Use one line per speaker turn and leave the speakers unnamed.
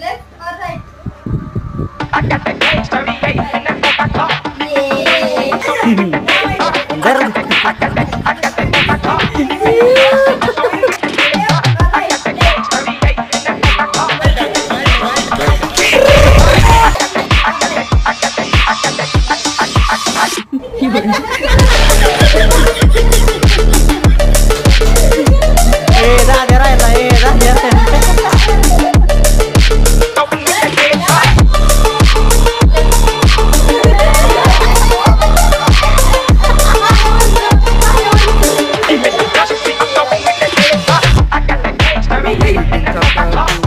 Left और right
Thank you.
baby. Go, go.